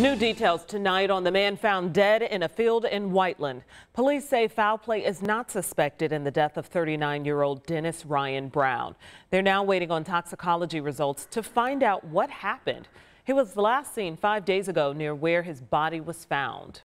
New details tonight on the man found dead in a field in Whiteland. Police say foul play is not suspected in the death of 39-year-old Dennis Ryan Brown. They're now waiting on toxicology results to find out what happened. He was last seen five days ago near where his body was found.